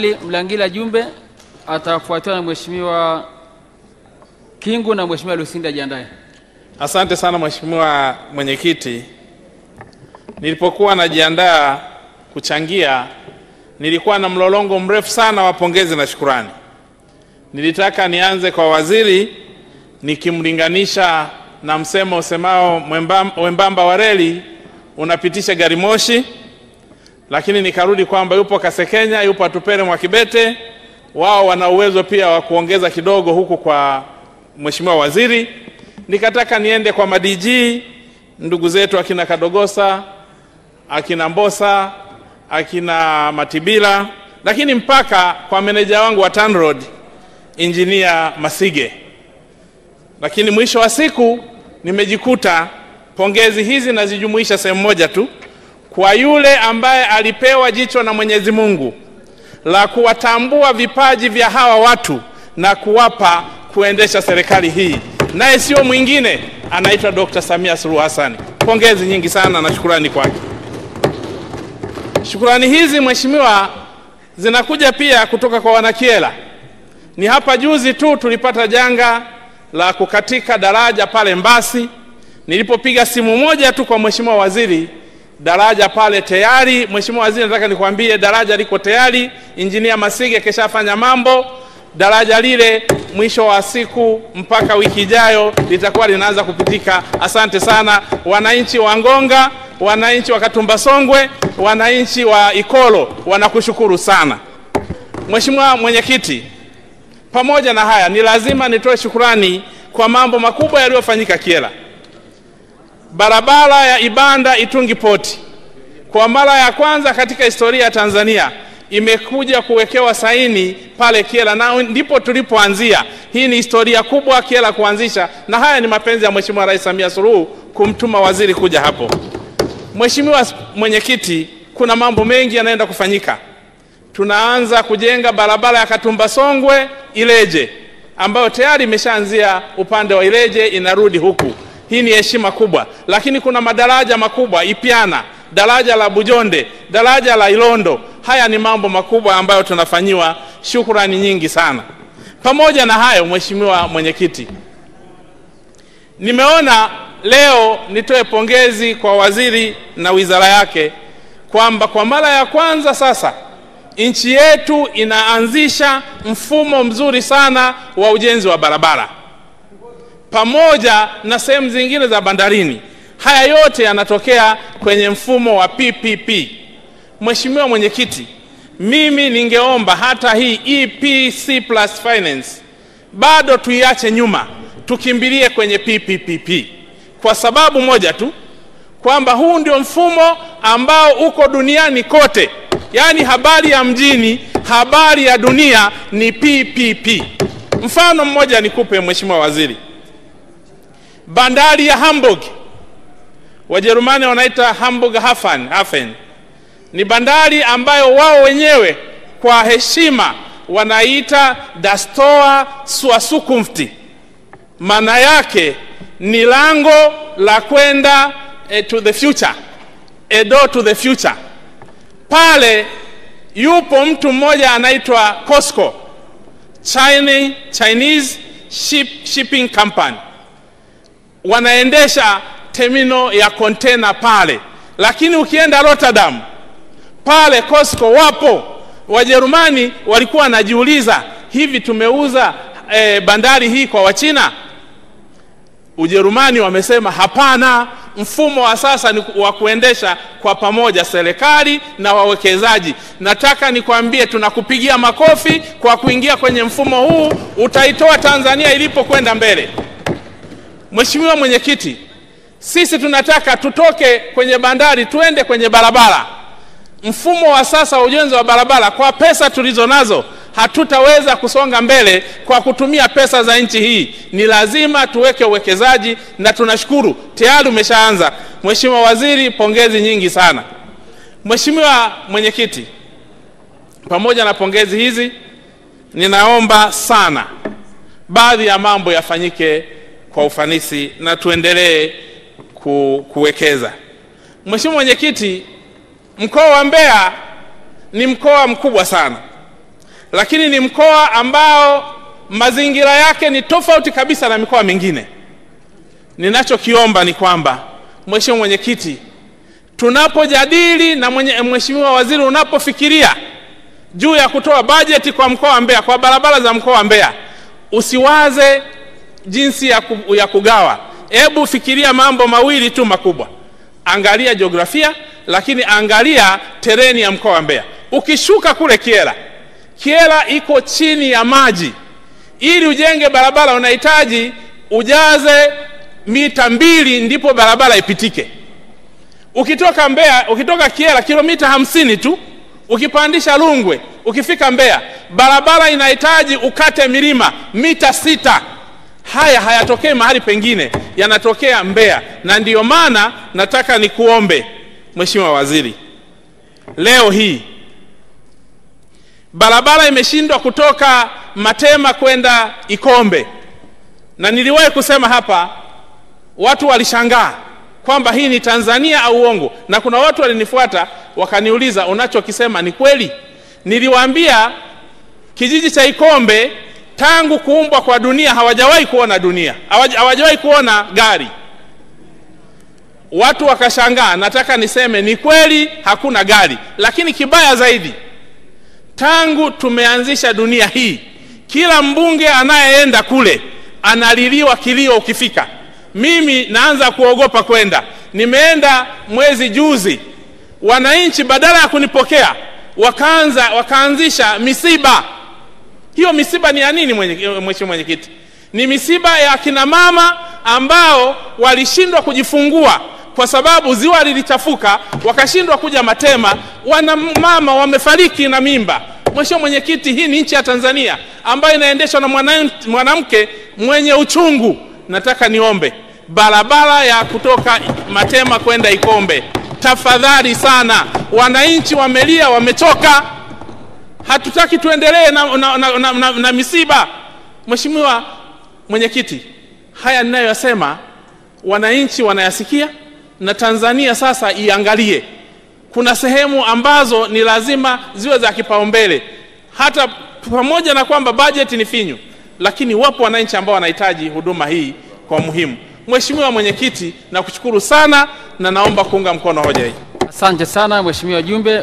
Mlangila Jumbe atafuatiwa na Mheshimiwa Kingu na Mheshimiwa Lusinde ajiandae. Asante sana Mheshimiwa Mwenyekiti. Nilipokuwa najiandaa kuchangia, nilikuwa na mlolongo mrefu sana wa pongezi na shukurani. Nilitaka nianze kwa waziri nikimlinganisha na msemo usemao mwembamba, wembamba wa reli unapitisha gari moshi, lakini nikarudi kwamba yupo Kasekenya, yupo Atupele Mwakibete, wao wana uwezo pia wa kuongeza kidogo huku kwa Mheshimiwa Waziri. Nikataka niende kwa madj ndugu zetu akina Kadogosa, akina Mbosa, akina Matibila, lakini mpaka kwa meneja wangu wa TANROAD Injinia Masige. Lakini mwisho wa siku nimejikuta pongezi hizi nazijumuisha sehemu moja tu, kwa yule ambaye alipewa jicho na Mwenyezi Mungu la kuwatambua vipaji vya hawa watu na kuwapa kuendesha serikali hii, naye sio mwingine, anaitwa Dr. Samia Suluhu Hassan. Pongezi nyingi sana na shukurani kwake. Shukurani hizi mheshimiwa, zinakuja pia kutoka kwa wanakiela. Ni hapa juzi tu tulipata janga la kukatika daraja pale Mbasi. Nilipopiga simu moja tu kwa mheshimiwa waziri, daraja pale tayari. Mheshimiwa Waziri, nataka nikwambie daraja liko tayari, injinia Masige keshafanya mambo. Daraja lile mwisho wa siku mpaka wiki ijayo litakuwa linaanza kupitika. Asante sana wananchi wa Ngonga, wananchi wa Katumba Songwe, wananchi wa Ikolo, wanakushukuru sana Mheshimiwa Mwenyekiti. Pamoja na haya, ni lazima nitoe shukurani kwa mambo makubwa yaliyofanyika Kyela. Barabara ya Ibanda Itungi Poti kwa mara ya kwanza katika historia ya Tanzania imekuja kuwekewa saini pale kiela na ndipo tulipoanzia. Hii ni historia kubwa kiela kuanzisha, na haya ni mapenzi ya Mheshimiwa Rais Samia Suluhu kumtuma waziri kuja hapo. Mheshimiwa Mwenyekiti, kuna mambo mengi yanaenda kufanyika. Tunaanza kujenga barabara ya Katumba Songwe Ileje ambayo tayari imeshaanzia upande wa Ileje inarudi huku. Hii ni heshima kubwa, lakini kuna madaraja makubwa Ipiana, daraja la Bujonde, daraja la Ilondo. Haya ni mambo makubwa ambayo tunafanyiwa, shukrani nyingi sana. Pamoja na hayo, Mheshimiwa Mwenyekiti, nimeona leo nitoe pongezi kwa waziri na wizara yake kwamba kwa mara ya kwanza sasa nchi yetu inaanzisha mfumo mzuri sana wa ujenzi wa barabara pamoja na sehemu zingine za bandarini. Haya yote yanatokea kwenye mfumo wa PPP. Mheshimiwa Mwenyekiti, mimi ningeomba hata hii EPC plus finance bado tuiache nyuma, tukimbilie kwenye PPPP kwa sababu moja tu kwamba huu ndio mfumo ambao uko duniani kote, yaani habari ya mjini, habari ya dunia ni PPP. Mfano mmoja nikupe, Mheshimiwa Waziri, bandari ya Hamburg, Wajerumani wanaita Hamburg Hafen, Hafen ni bandari ambayo wao wenyewe kwa heshima wanaita dastoa suasukumfti. Maana yake ni lango la kwenda eh, to the future, a door to the future. Pale yupo mtu mmoja anaitwa COSCO, China, Chinese Ship, Shipping Company, wanaendesha temino ya container pale, lakini ukienda Rotterdam pale Costco wapo. Wajerumani walikuwa wanajiuliza hivi, tumeuza e, bandari hii kwa Wachina? Ujerumani wamesema hapana, mfumo wa sasa ni wa kuendesha kwa pamoja serikali na wawekezaji. Nataka nikwambie, tunakupigia makofi kwa kuingia kwenye mfumo huu, utaitoa Tanzania ilipokwenda mbele. Mheshimiwa Mwenyekiti, sisi tunataka tutoke kwenye bandari tuende kwenye barabara. Mfumo wa sasa wa ujenzi wa barabara, kwa pesa tulizo nazo hatutaweza kusonga mbele kwa kutumia pesa za nchi hii. Ni lazima tuweke uwekezaji, na tunashukuru tayari umeshaanza. Mheshimiwa Waziri, pongezi nyingi sana. Mheshimiwa Mwenyekiti, pamoja na pongezi hizi, ninaomba sana baadhi ya mambo yafanyike kwa ufanisi na tuendelee ku, kuwekeza. Mheshimiwa Mwenyekiti, mkoa wa Mbeya ni mkoa mkubwa sana lakini ni mkoa ambao mazingira yake ni tofauti kabisa na mikoa mingine. Ninachokiomba ni kwamba, Mheshimiwa Mwenyekiti, tunapojadili na Mheshimiwa Waziri, unapofikiria juu ya kutoa bajeti kwa mkoa wa Mbeya, kwa barabara za mkoa wa Mbeya, usiwaze jinsi ya, ku, ya kugawa. Hebu fikiria mambo mawili tu makubwa, angalia jiografia, lakini angalia tereni ya mkoa wa Mbeya. Ukishuka kule Kiera, Kiera iko chini ya maji. Ili ujenge barabara unahitaji ujaze mita mbili ndipo barabara ipitike. Ukitoka Mbeya, ukitoka Kiera kilomita hamsini tu, ukipandisha Rungwe, ukifika Mbeya, barabara inahitaji ukate milima mita sita. Haya hayatokee mahali pengine, yanatokea Mbeya, na ndiyo maana nataka nikuombe Mheshimiwa Waziri, leo hii barabara imeshindwa kutoka Matema kwenda Ikombe, na niliwahi kusema hapa, watu walishangaa kwamba hii ni Tanzania au uongo, na kuna watu walinifuata wakaniuliza, unachokisema ni kweli? Niliwaambia kijiji cha Ikombe tangu kuumbwa kwa dunia hawajawahi kuona dunia, hawajawahi kuona gari. Watu wakashangaa. Nataka niseme ni kweli, hakuna gari, lakini kibaya zaidi, tangu tumeanzisha dunia hii, kila mbunge anayeenda kule analiliwa kilio. Ukifika mimi naanza kuogopa kwenda. Nimeenda mwezi juzi, wananchi badala ya kunipokea wakaanza wakaanzisha misiba. Hiyo misiba ni ya nini, Mheshimiwa Mwenyekiti? Ni misiba ya akina mama ambao walishindwa kujifungua kwa sababu ziwa lilichafuka, wakashindwa kuja Matema, wana mama wamefariki na mimba. Mheshimiwa Mwenyekiti, hii ni nchi ya Tanzania ambayo inaendeshwa na mwanamke mwenye uchungu. Nataka niombe barabara ya kutoka Matema kwenda Ikombe, tafadhali sana, wananchi wamelia, wamechoka, hatutaki tuendelee na, na, na, na, na, na misiba. Mheshimiwa Mwenyekiti, haya ninayoyasema wananchi wanayasikia, na Tanzania sasa iangalie, kuna sehemu ambazo ni lazima ziwe za kipaumbele, hata pamoja na kwamba bajeti ni finyu, lakini wapo wananchi ambao wanahitaji huduma hii kwa muhimu. Mheshimiwa Mwenyekiti, nakushukuru sana na naomba kuunga mkono hoja hii. Asante sana Mheshimiwa Jumbe.